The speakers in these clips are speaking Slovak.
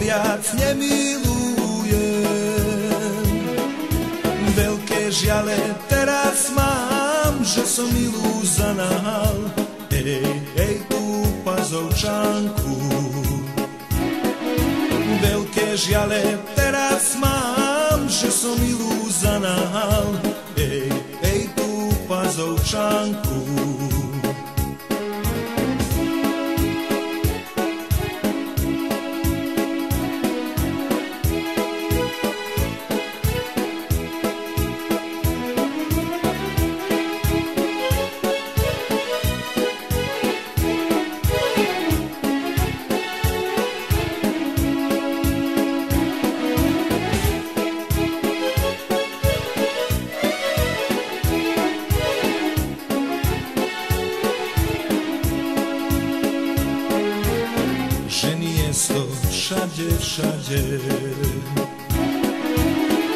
viac nemilujem. Veľké žiale teraz mám, že som milú zanahal, ej, ej, tú pazovčanku. Veľké žiale teraz mám, že som milú zanahal, ej, ej, tú pazovčanku. Wszystko wszędzie, wszędzie.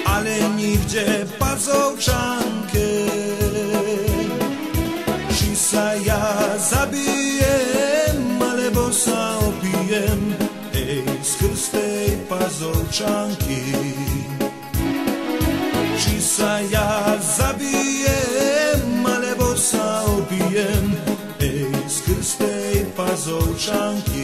Ale nigdzie bardzo czankę Szisa ja zabijem Ale bosa opijem. Ej, z krystej pazolczanki Szisa ja zabijem Ale bosa opijem. Ej, z krystej pazolczanki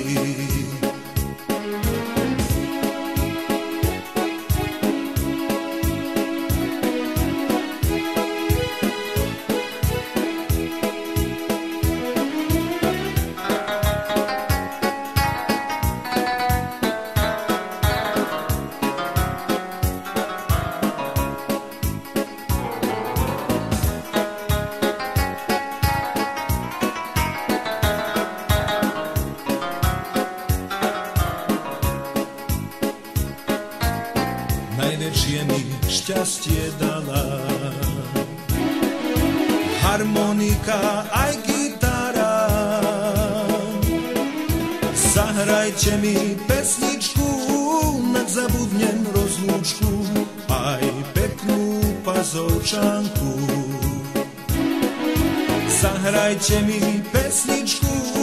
najväčšie mi šťastie dala. Harmonika aj gitara. Zahrajte mi pesničku, nak zabudnem rozlúčku, aj peknú pazovčanku. Zahrajte mi pesničku,